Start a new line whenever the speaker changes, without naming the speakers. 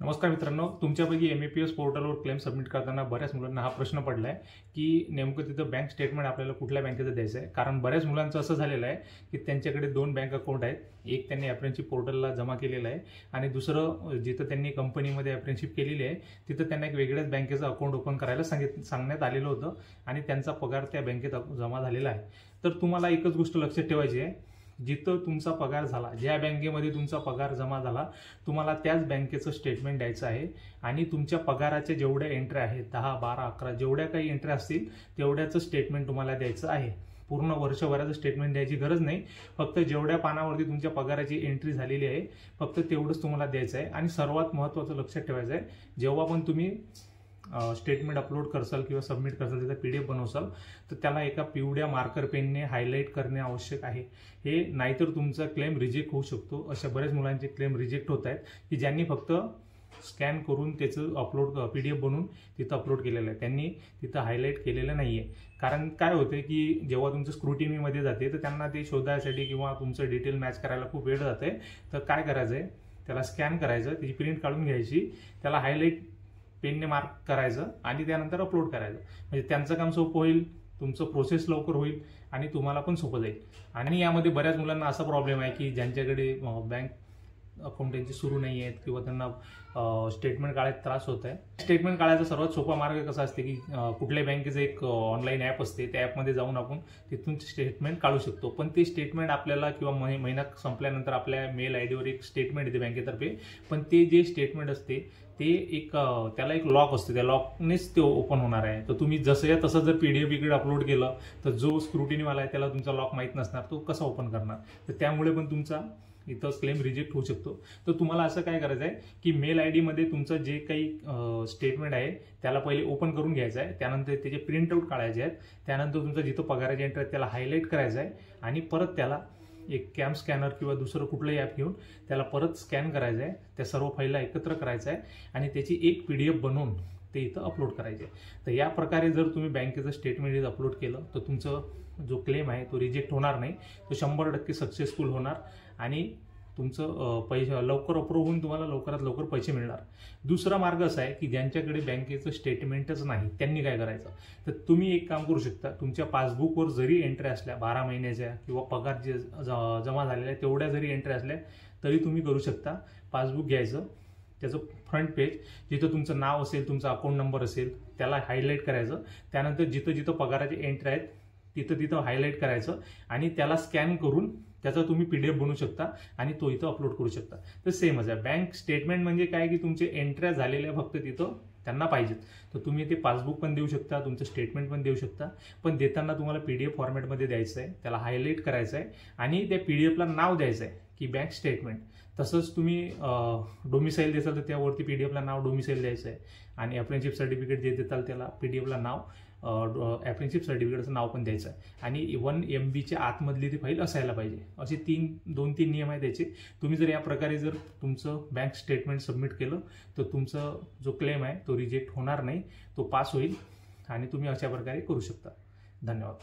नमस्कार मित्रांनो तुमच्यापैकी एम ए पी एस पोर्टलवर क्लेम सबमिट करताना बऱ्याच मुलांना हा प्रश्न पडला आहे की नेमकं तिथं बँक स्टेटमेंट आपल्याला कुठल्या बँकेचं द्यायचं आहे कारण बऱ्याच मुलांचं असं झालेलं आहे की त्यांच्याकडे दोन बँक अकाउंट आहेत. एक त्यांनी ॲप्रेन्शिप पोर्टलला जमा केलेलं आहे आणि दुसरं जिथं त्यांनी कंपनीमध्ये ॲप्रेन्शिप केलेली आहे तिथं त्यांना एक वेगळ्याच बँकेचं अकाउंट ओपन करायला सांगित सांगण्यात आलेलं होतं आणि त्यांचा पगार त्या बँकेत जमा झालेला आहे. तर तुम्हाला एकच गोष्ट लक्षात ठेवायची आहे. जिथं तुमचा पगार झाला ज्या बँकेमध्ये तुमचा पगार जमा झाला तुम्हाला त्याच बँकेचं स्टेटमेंट द्यायचं आहे. आणि तुमच्या पगाराच्या जेवढ्या एंट्र्या आहेत दहा बारा अकरा जेवढ्या काही एंट्र्या असतील तेवढ्याचं स्टेटमेंट तुम्हाला द्यायचं आहे. पूर्ण वर्षभराचं स्टेटमेंट द्यायची गरज नाही. फक्त जेवढ्या पानावरती तुमच्या पगाराची एंट्री झालेली आहे फक्त तेवढंच तुम्हाला द्यायचं आहे. आणि सर्वात महत्त्वाचं लक्षात ठेवायचं आहे जेव्हा पण तुम्ही स्टेटमेंट अपलोड करसाल किंवा सबमिट करसाल त्याचा पी डी एफ बनवसाल तर त्याला एका पिवड्या मार्कर पेनने हायलाईट करणे आवश्यक आहे. हे नाहीतर तुमचा क्लेम रिजेक्ट होऊ शकतो. अशा बऱ्याच मुलांचे क्लेम रिजेक्ट होत आहेत की ज्यांनी फक्त स्कॅन करून त्याचं अपलोड पी डी एफ बनवून तिथं अपलोड केलेलं आहे. त्यांनी तिथं हायलाईट केलेलं नाही आहे कारण काय होतं की जेव्हा तुमचं स्क्रुटिनीमध्ये जाते तर त्यांना ते शोधायसाठी किंवा तुमचं डिटेल मॅच करायला खूप वेळ जाते तर काय करायचं आहे त्याला स्कॅन करायचं त्याची प्रिंट काढून घ्यायची. त्याला हायलाईट पेनने मार्क करायचं आणि त्यानंतर अपलोड करायचं. म्हणजे त्यांचं काम सोपं होईल तुमचं प्रोसेस लवकर होईल आणि तुम्हाला पण सोपं जाईल. आणि यामध्ये बऱ्याच मुलांना असा प्रॉब्लेम आहे की ज्यांच्याकडे बँक अकाउंट त्यांचे सुरू नाही आहेत किंवा त्यांना स्टेटमेंट काढायला त्रास होत आहे. स्टेटमेंट काढायचा सर्वात सोपा मार्ग कसा असते की कुठल्याही बँकेचं एक ऑनलाईन ॲप असते त्या ॲपमध्ये जाऊन आपण तिथून स्टेटमेंट काढू शकतो. पण ते स्टेटमेंट आपल्याला किंवा महिना संपल्यानंतर आपल्या मेल आय डीवर एक स्टेटमेंट येते बँकेतर्फे. पण ते जे स्टेटमेंट असते ते एक त्याला एक लॉक असते. त्या लॉकनेच ते ओपन होणार आहे. तर तुम्ही जसं या तसं जर पी डी एफ इकडे अपलोड केलं तर जो स्क्रुटिनीवाला आहे त्याला तुमचा लॉक माहीत नसणार तो कसा ओपन करणार? तर त्यामुळे पण तुमचा इथं क्लेम रिजेक्ट होऊ शकतो. तर तुम्हाला असं काय करायचं आहे की मेल आय डीमध्ये तुमचं जे काही स्टेटमेंट आहे त्याला पहिले ओपन करून घ्यायचं आहे. त्यानंतर त्याचे प्रिंटआउट काढायचे आहेत. त्यानंतर तुमचं जिथं पगाराचे एंटर आहे त्याला हायलाईट करायचं आहे. आणि परत त्याला एक कॅम स्कॅनर किंवा दुसरं कुठलंही ॲप घेऊन त्याला परत स्कॅन करायचं आहे. त्या सर्व फाईलला एकत्र करायचं आहे. आणि त्याची एक पी डी एफ बनवून ते इथं अपलोड करायचे. तर या प्रकारे जर तुम्ही बँकेचं स्टेटमेंट इथं अपलोड केलं तर तुमचं जो क्लेम आहे तो रिजेक्ट होणार नाही. तो शंभर टक्के सक्सेसफुल होणार आणि तुमचं पैसे लवकर अप्रूव्ह होऊन तुम्हाला लवकरात लवकर पैसे मिळणार. दुसरा मार्ग असा आहे की ज्यांच्याकडे बँकेचं स्टेटमेंटच नाही त्यांनी काय करायचं? तर तुम्ही एक काम करू शकता तुमच्या पासबुकवर जरी एंट्री असल्या बारा महिन्याच्या किंवा पगार जे जमा झालेल्या तेवढ्या जरी एंट्री असल्या तरी तुम्ही करू शकता. पासबुक घ्यायचं. त्याचं फ्रंट पेज जिथं तुमचं नाव असेल तुमचा अकाउंट नंबर असेल त्याला हायलाईट करायचं. त्यानंतर जिथं जिथं पगाराचे एंट्री आहेत तिथं तिथं हायलाईट करायचं आणि त्याला स्कॅन करून त्याचा तुम्ही पी डी एफ बनवू शकता आणि तो इथं अपलोड करू शकता. तर सेमच आहे बँक स्टेटमेंट म्हणजे काय? की तुमचे एंट्र्या झालेल्या फक्त तिथं त्यांना पाहिजेत. तर तुम्ही ते पासबुक पण देऊ शकता तुमचं स्टेटमेंट पण देऊ शकता. पण देताना तुम्हाला पी डी एफ फॉर्मॅटमध्ये द्यायचं आहे त्याला हायलाईट करायचं आहे आणि त्या पी डी एफला नाव द्यायचं आहे की बँक स्टेटमेंट. तसंच तुम्ही डोमिसाईल देसाल तर त्यावरती पी डी एफला नाव डोमिसाईल द्यायचं आहे आणि अप्रेंशिप सर्टिफिकेट जे देताल त्याला पी डी एफला नाव ॲप्रेनशिप सर्टिफिकेटचं नाव पण द्यायचं आहे आणि वन एम बीच्या आतमधली ती फाईल असायला पाहिजे. असे तीन दोन तीन नियम आहेत त्याचे. तुम्ही जर या प्रकारे जर तुमचं बँक स्टेटमेंट सबमिट केलं तर तुमचं जो क्लेम आहे तो रिजेक्ट होणार नाही. तो पास होईल. आणि तुम्ही अशा प्रकारे करू शकता. धन्यवाद.